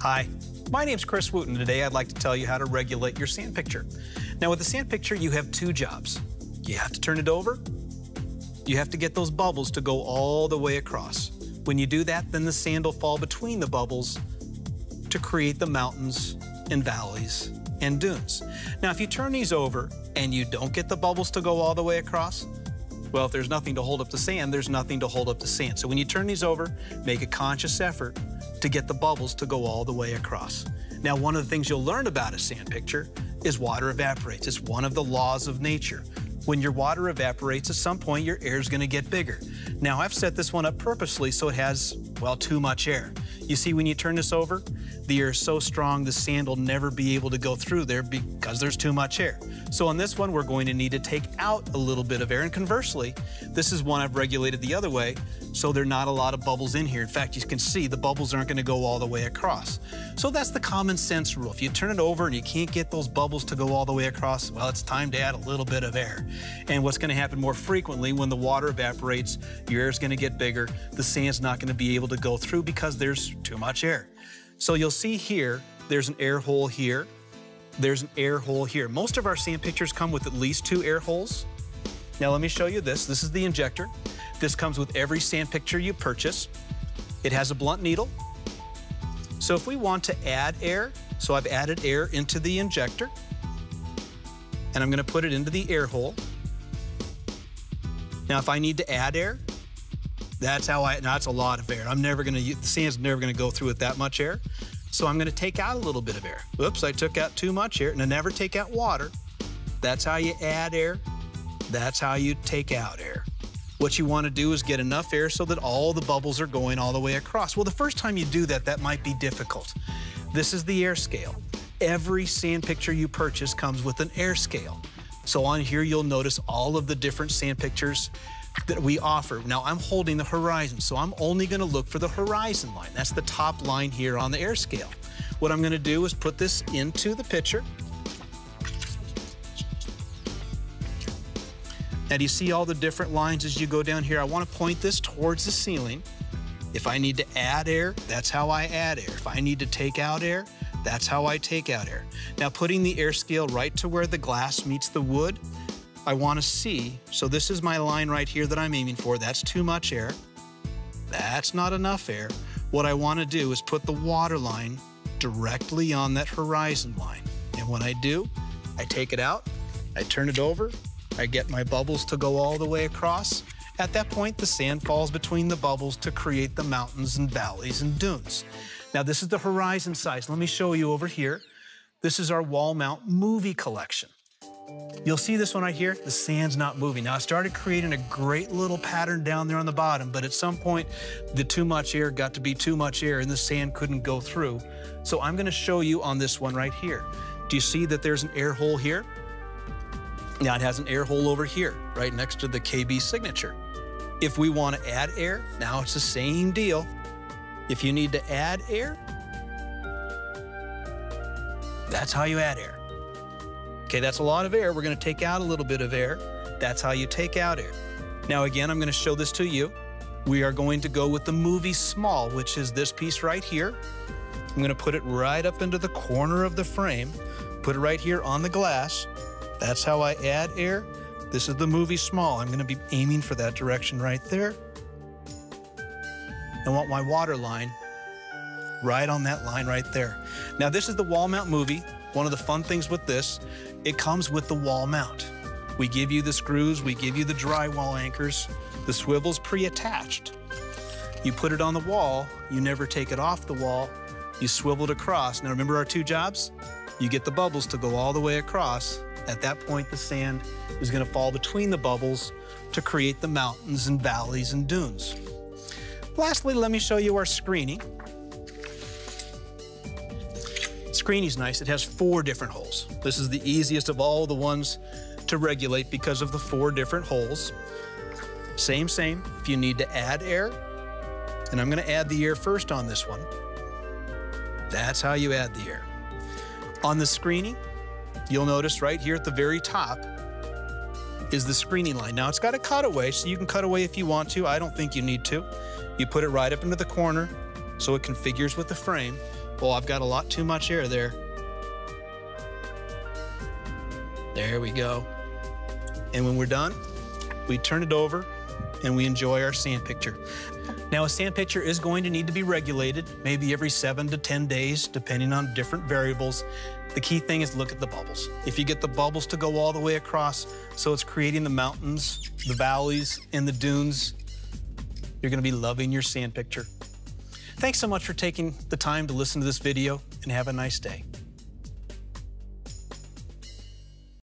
Hi, my name's Chris Wootten. Today I'd like to tell you how to regulate your sand picture. Now with the sand picture, you have two jobs. You have to turn it over. You have to get those bubbles to go all the way across. When you do that, then the sand will fall between the bubbles to create the mountains and valleys and dunes. Now, if you turn these over and you don't get the bubbles to go all the way across, well, if there's nothing to hold up the sand, there's nothing to hold up the sand. So when you turn these over, make a conscious effort to get the bubbles to go all the way across. Now, one of the things you'll learn about a sand picture is water evaporates. It's one of the laws of nature. When your water evaporates, at some point your air is going to get bigger. Now, I've set this one up purposely so it has, well, too much air. You see, when you turn this over, the air is so strong the sand will never be able to go through there because there's too much air. So on this one, we're going to need to take out a little bit of air. And conversely, this is one I've regulated the other way, so there are not a lot of bubbles in here. In fact, you can see the bubbles aren't going to go all the way across. So that's the common sense rule. If you turn it over and you can't get those bubbles to go all the way across, well, it's time to add a little bit of air. And what's going to happen more frequently when the water evaporates, your air is going to get bigger. The sand's not going to be able to go through because there's too much air. So you'll see here, there's an air hole here. There's an air hole here. Most of our sand pictures come with at least two air holes. Now let me show you this. This is the injector. This comes with every sand picture you purchase. It has a blunt needle. So if we want to add air, so I've added air into the injector, and I'm gonna put it into the air hole. Now if I need to add air, that's how I, that's a lot of air. I'm never gonna, the sand's never gonna go through with that much air. So I'm gonna take out a little bit of air. Oops, I took out too much air, and I never take out water. That's how you add air. That's how you take out air. What you wanna do is get enough air so that all the bubbles are going all the way across. Well, the first time you do that, that might be difficult. This is the air scale. Every sand picture you purchase comes with an air scale. So on here, you'll notice all of the different sand pictures that we offer. Now I'm holding the horizon, so I'm only gonna look for the horizon line. That's the top line here on the air scale. What I'm gonna do is put this into the pitcher. Now do you see all the different lines as you go down here? I wanna point this towards the ceiling. If I need to add air, that's how I add air. If I need to take out air, that's how I take out air. Now putting the air scale right to where the glass meets the wood, I want to see, so this is my line right here that I'm aiming for. That's too much air. That's not enough air. What I want to do is put the water line directly on that horizon line. And when I do, I take it out, I turn it over, I get my bubbles to go all the way across. At that point, the sand falls between the bubbles to create the mountains and valleys and dunes. Now, this is the horizon size. Let me show you over here. This is our wall mount movie collection. You'll see this one right here, the sand's not moving. Now I started creating a great little pattern down there on the bottom, but at some point the too much air got to be too much air and the sand couldn't go through. So I'm gonna show you on this one right here. Do you see that there's an air hole here? Now it has an air hole over here, right next to the KB signature. If we want to add air, now it's the same deal. If you need to add air, that's how you add air. Okay, that's a lot of air. We're gonna take out a little bit of air. That's how you take out air. Now again, I'm gonna show this to you. We are going to go with the movie small, which is this piece right here. I'm gonna put it right up into the corner of the frame, put it right here on the glass. That's how I add air. This is the movie small. I'm gonna be aiming for that direction right there. I want my water line right on that line right there. Now this is the wall mount movie. One of the fun things with this, it comes with the wall mount. We give you the screws, we give you the drywall anchors, the swivel's pre-attached. You put it on the wall, you never take it off the wall, you swivel it across. Now remember our two jobs? You get the bubbles to go all the way across. At that point, the sand is gonna fall between the bubbles to create the mountains and valleys and dunes. Lastly, let me show you our screening. Screening's nice. It has four different holes. This is the easiest of all the ones to regulate because of the four different holes. Same, same. If you need to add air, and I'm gonna add the air first on this one. That's how you add the air. On the screening, you'll notice right here at the very top is the screening line. Now it's got a cutaway, so you can cut away if you want to. I don't think you need to. You put it right up into the corner so it configures with the frame. Oh, I've got a lot too much air there. There we go. And when we're done, we turn it over and we enjoy our sand picture. Now, a sand picture is going to need to be regulated, maybe every seven to 10 days, depending on different variables. The key thing is look at the bubbles. If you get the bubbles to go all the way across, so it's creating the mountains, the valleys, and the dunes, you're gonna be loving your sand picture. Thanks so much for taking the time to listen to this video, and have a nice day.